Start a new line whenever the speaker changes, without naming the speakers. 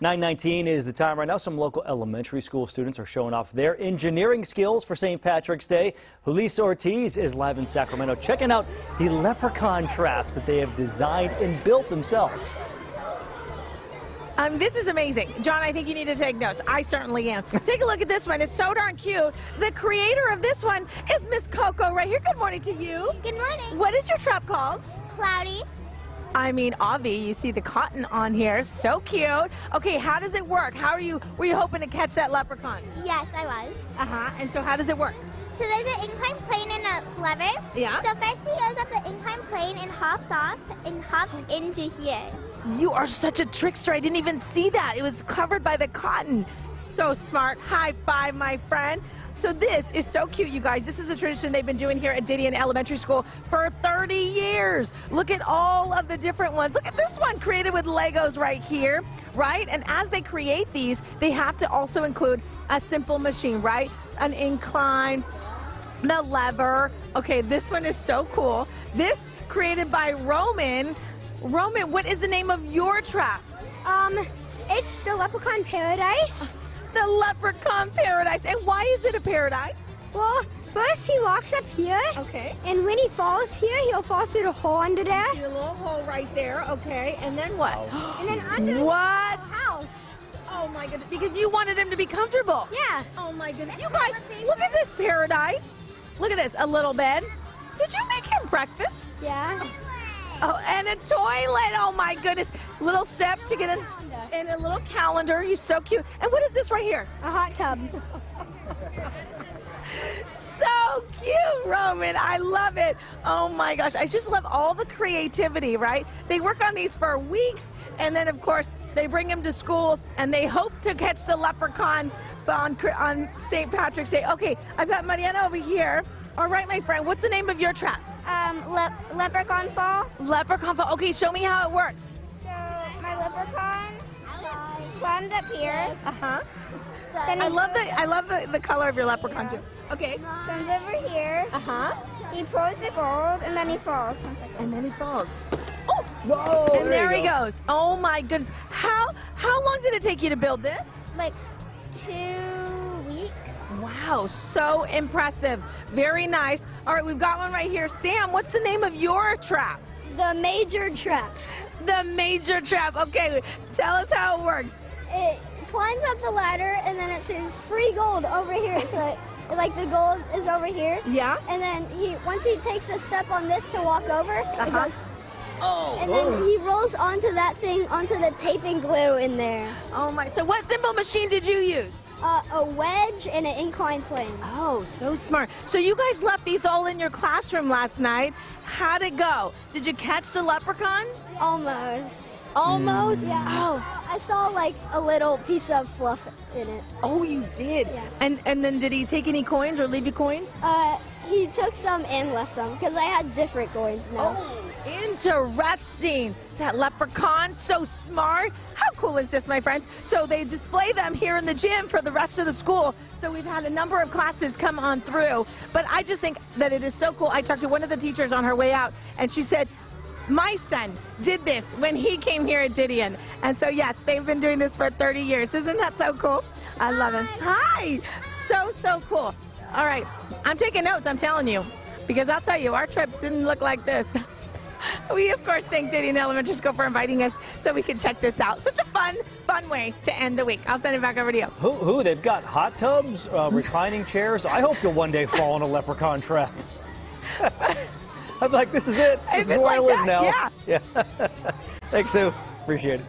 919 is the time right now. Some local elementary school students are showing off their engineering skills for St. Patrick's Day. Julissa Ortiz is live in Sacramento checking out the leprechaun traps that they have designed and built themselves.
Um, this is amazing. John, I think you need to take notes. I certainly am. take a look at this one. It's so darn cute. The creator of this one is Miss Coco right here. Good morning to you.
Good morning.
What is your trap called?
Cloudy.
I mean, Avi, you see the cotton on here. So cute. Okay, how does it work? How are you, were you hoping to catch that leprechaun?
Yes, I was.
Uh-huh. And so how does it work?
So there's an incline plane and a lever.
Yeah.
So first he goes up the incline plane and hops off and hops into here.
You are such a trickster. I didn't even see that. It was covered by the cotton. So smart. High five, my friend. So this is so cute, you guys. This is a tradition they've been doing here at Didion Elementary School for 30 years. Look at all of the different ones. Look at this one created with Legos right here, right? And as they create these, they have to also include a simple machine, right? An incline, the lever. Okay, this one is so cool. This created by Roman. Roman, what is the name of your trap?
Um, it's the Leprechaun Paradise.
The Leprechaun Paradise. And why is it a paradise?
Well, first he walks up here,
Okay.
and when he falls here, he'll fall through the hole under there.
See a little hole right there. Okay. And then what? Oh.
And then under the
what?
house.
Oh my goodness. Because you wanted him to be comfortable.
Yeah.
Oh my goodness. You guys, look at this paradise. Look at this. A little bed. Did you make him breakfast?
Yeah.
Oh. Oh, and a toilet. Oh my goodness. Little steps to get in. And a little calendar. You're so cute. And what is this right here?
A hot tub.
So cute, Roman. I love it. Oh my gosh. I just love all the creativity, right? They work on these for weeks. And then, of course, they bring them to school and they hope to catch the leprechaun on, on St. Patrick's Day. Okay, I've got Mariana over here. All right, my friend. What's the name of your trap?
Um, le- leprechaun fall.
Leprechaun. Fall. Okay, show me how it works.
So my leprechaun climbs up here.
Uh huh.
Then
I love the I love the, the color of your leprechaun too. Okay.
comes over here.
Uh huh.
He pulls the gold, and then he falls.
And then he falls. Oh!
Whoa!
And there he goes. Oh my goodness. How how long did it take you to build this?
Like two weeks.
Wow, so impressive. Very nice. All right, we've got one right here. Sam, what's the name of your trap?
The major trap.
The major trap. Okay, tell us how it works.
It climbs up the ladder, and then it says free gold over here. So, it, like the gold is over here.
Yeah?
And then he once he takes a step on this to walk over, it
Uh-huh.
goes,
Oh.
and then he rolls onto that thing onto the taping glue in there.
Oh my. So what simple machine did you use?
Uh, a wedge and an incline plane.
Oh, so smart. So you guys left these all in your classroom last night. How'd it go? Did you catch the leprechaun?
Almost.
Almost?
Yeah.
Oh.
I saw like a little piece of fluff in it.
Oh, you did.
Yeah.
And and then did he take any coins or leave you coins?
Uh, he took some and left some because I had different coins now.
Oh, interesting. That leprechaun, so smart. How cool is this, my friends? So they display them here in the gym for the rest of the school. So we've had a number of classes come on through. But I just think that it is so cool. I talked to one of the teachers on her way out, and she said, my son did this when he came here at Didion. And so, yes, they've been doing this for 30 years. Isn't that so cool? I love it. Hi. So, so cool. All right. I'm taking notes, I'm telling you. Because I'll tell you, our trip didn't look like this. We, of course, thank Didion Elementary School for inviting us so we could check this out. Such a fun, fun way to end the week. I'll send it back over to you.
Who, who? They've got hot tubs, uh, reclining chairs. I hope you'll one day fall in a leprechaun trap. I'm like, this is it. This
If
is where I live
that,
now.
yeah.
Yeah. Thanks, Sue. Appreciate it.